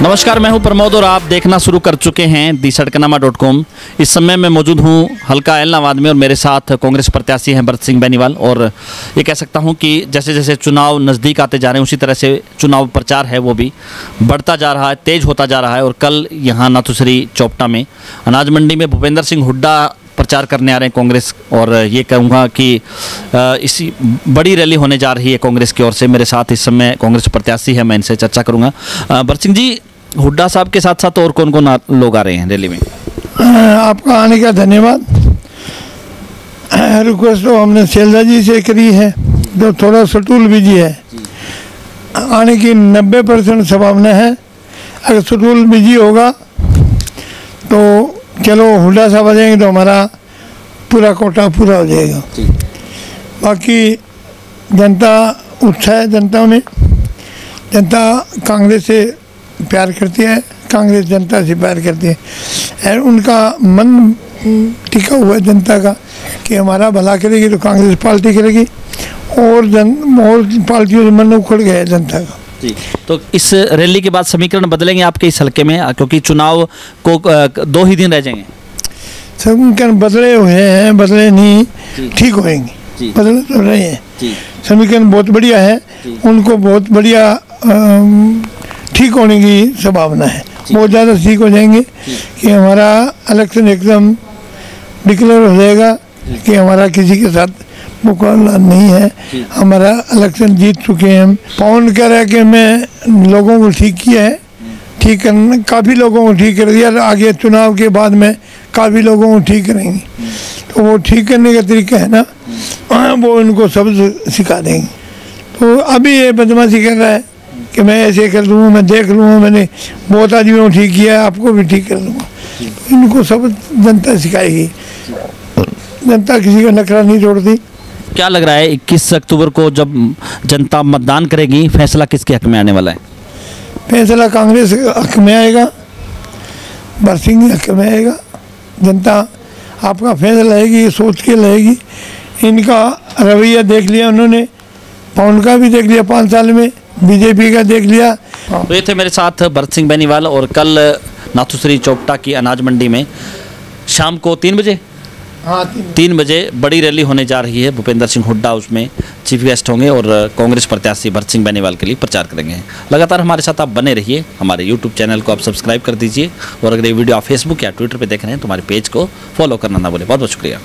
नमस्कार, मैं हूँ प्रमोद और आप देखना शुरू कर चुके हैं दी सड़कनामा डॉट कॉम। इस समय मैं मौजूद हूँ हल्का एलनाबाद में और मेरे साथ कांग्रेस प्रत्याशी हैं भरत सिंह बेनीवाल और ये कह सकता हूँ कि जैसे जैसे चुनाव नज़दीक आते जा रहे हैं, उसी तरह से चुनाव प्रचार है वो भी। बढ़ता जा रहा है, तेज होता जा रहा है और कल यहाँ नाथुसरी चौपटा में अनाज मंडी में भूपेंद्र सिंह हुड्डा प्रचार करने आ रहे हैं कांग्रेस और ये कहूँगा कि इसी बड़ी रैली होने जा रही है कांग्रेस की ओर से। मेरे साथ इस समय कांग्रेस प्रत्याशी है, मैं इनसे चर्चा करूँगा। भरत सिंह जी हुड्डा साहब के साथ साथ और कौन कौन लोग आ रहे हैं रैली में? आपका आने का धन्यवाद। रिक्वेस्ट तो हमने शैलजा जी से करी है जो थोड़ा सटूल बिज़ी है। आने की 90 परसेंट संभावना है। अगर सटूल बिज़ी होगा तो चलो हुडा साहब आ जाएँगे तो हमारा पूरा कोटा पूरा हो जाएगा। बाकी जनता उत्साह है जनता में। जनता कांग्रेस से प्यार करती है कांग्रेस जनता से प्यार करती है। और उनका मन टिका हुआ है जनता का कि हमारा भला करेगी तो कांग्रेस पार्टी करेगी और जन और पार्टियों से मन उखड़ गया है जनता का। जी तो इस रैली के बाद समीकरण बदलेंगे आपके इस हल्के में क्योंकि चुनाव को दो ही दिन रह जाएँगे। समीकरण बदले हुए हैं बदले नहीं ठीक होएँगे। बदले तो रहे हैं। समीकरण बहुत बढ़िया है। उनको बहुत बढ़िया ठीक होने की संभावना है। बहुत ज़्यादा ठीक हो जाएँगे कि हमारा इलेक्शन एकदम डिक्लेयर हो जाएगा कि हमारा किसी के साथ मुकाबला नहीं है। हमारा इलेक्शन जीत चुके हैं। हम पवन कह रहे है कि मैं लोगों को ठीक किया है। ठीक करना काफ़ी लोगों को ठीक कर दिया। आगे चुनाव के बाद में काफ़ी लोगों को ठीक करेंगे। तो वो ठीक करने का तरीका है ना? वो उनको सब सिखा देंगे। तो अभी ये बदमाशी कर रहा है। कि मैं ऐसे कर दूँगा मैं देख लूँगा मैंने बहुत आदमियों को ठीक किया है आपको भी ठीक कर दूँगा तो इनको सब जनता सिखाएगी जनता किसी का नखरा नहीं छोड़ती क्या लग रहा है 21 अक्टूबर को जब जनता मतदान करेगी फैसला किसके हक में आने वाला है? फैसला कांग्रेस के हक में आएगा बरसिंह के हक में आएगा। जनता आपका फैसला लेगी सोच के लेगी। इनका रवैया देख लिया उन्होंने पवन का भी देख लिया पाँच साल में। बीजेपी का देख लिया। तो ये थे मेरे साथ भरत सिंह बेनीवाल और कल नाथुश्री चौपटा की अनाज मंडी में। शाम को तीन बजे? हाँ तीन बजे। बड़ी रैली होने जा रही है। भूपेंद्र सिंह हुड्डा उसमें चीफ गेस्ट होंगे और कांग्रेस प्रत्याशी भरत सिंह बेनीवाल के लिए प्रचार करेंगे। लगातार हमारे साथ आप बने रहिए। हमारे यूट्यूब चैनल को आप सब्सक्राइब कर दीजिए। और अगर ये वीडियो आप फेसबुक या ट्विटर पर देख रहे हैं तो हमारे पेज को फॉलो करना ना बोले बहुत बहुत शुक्रिया।